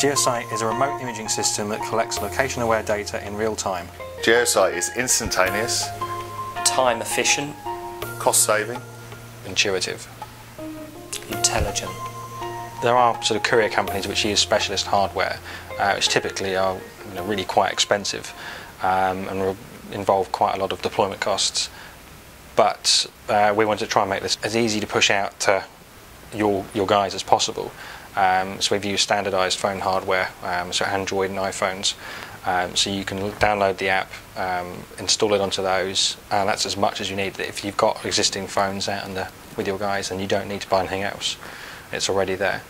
Geo-sight is a remote imaging system that collects location-aware data in real time. Geo-sight is instantaneous, time efficient, cost saving, Intuitive. intelligent. There are sort of courier companies which use specialist hardware, uh, which typically are you know, really quite expensive um, and involve quite a lot of deployment costs. But uh, we wanted to try and make this as easy to push out to your your guys as possible. Um, so we've used standardised phone hardware, um, so Android and iPhones. Um, so you can download the app, um, install it onto those, and that's as much as you need. If you've got existing phones out in the, with your guys, and you don't need to buy anything else, it's already there.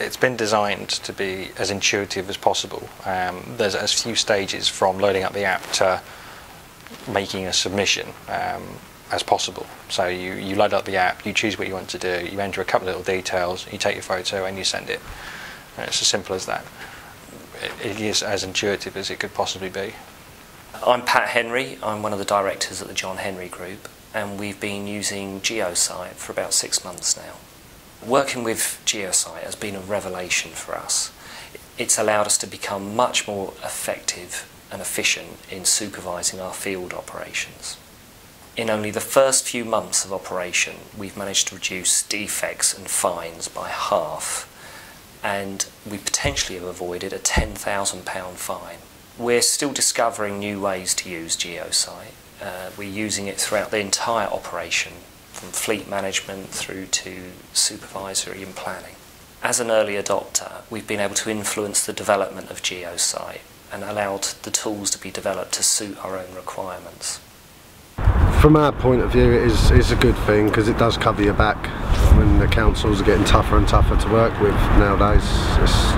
It's been designed to be as intuitive as possible. Um, there's as few stages from loading up the app to making a submission um, as possible. So you, you load up the app, you choose what you want to do, you enter a couple of little details, you take your photo and you send it. And it's as simple as that. It, it is as intuitive as it could possibly be. I'm Pat Henry, I'm one of the directors at the John Henry Group, and we've been using Geo-sight for about six months now. Working with Geo-sight has been a revelation for us. It's allowed us to become much more effective and efficient in supervising our field operations. In only the first few months of operation, we've managed to reduce defects and fines by half, and we potentially have avoided a £10,000 fine. We're still discovering new ways to use Geo-sight. Uh, we're using it throughout the entire operation, from fleet management through to supervisory and planning. As an early adopter, we've been able to influence the development of Geo-sight and allowed the tools to be developed to suit our own requirements. From our point of view, it is, is a good thing because it does cover your back when the councils are getting tougher and tougher to work with nowadays. It's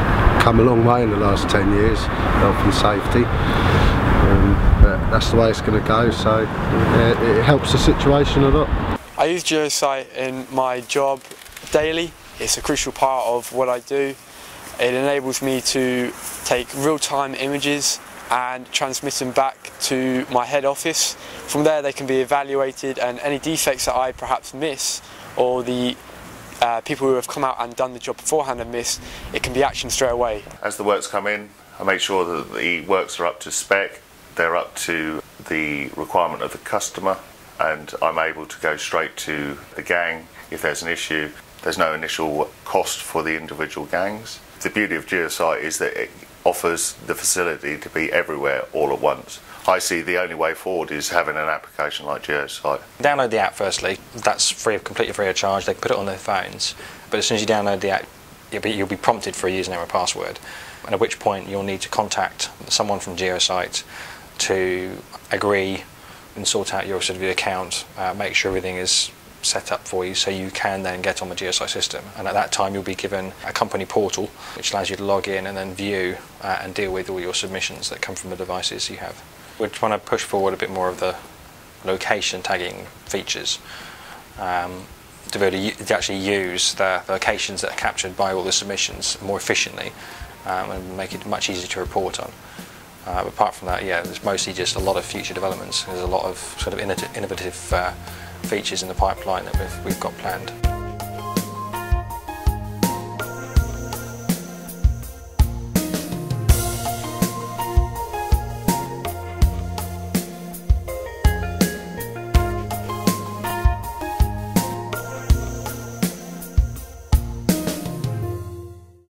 come a long way in the last 10 years, health and safety. Um, but that's the way it's going to go, so it, it helps the situation a lot. I use Geo-sight in my job daily. It's a crucial part of what I do. It enables me to take real-time images and transmit them back to my head office. From there they can be evaluated and any defects that I perhaps miss or the uh, people who have come out and done the job beforehand have missed, it can be actioned straight away. As the works come in, I make sure that the works are up to spec, they're up to the requirement of the customer, and I'm able to go straight to the gang if there's an issue. There's no initial cost for the individual gangs. The beauty of Geo-sight is that it offers the facility to be everywhere all at once. I see the only way forward is having an application like Geo-sight. Download the app firstly. That's free, completely free of charge. They can put it on their phones. But as soon as you download the app, you'll be, you'll be prompted for a username and password. And at which point you'll need to contact someone from Geo-sight to agree and sort out your sort of your account, uh, make sure everything is set up for you so you can then get on the GSI system. And at that time you'll be given a company portal which allows you to log in and then view uh, and deal with all your submissions that come from the devices you have. We're trying to push forward a bit more of the location tagging features um, to be able to, to actually use the locations that are captured by all the submissions more efficiently um, and make it much easier to report on. Uh, apart from that, yeah, there's mostly just a lot of future developments. There's a lot of sort of innovative uh, features in the pipeline that we've, we've got planned.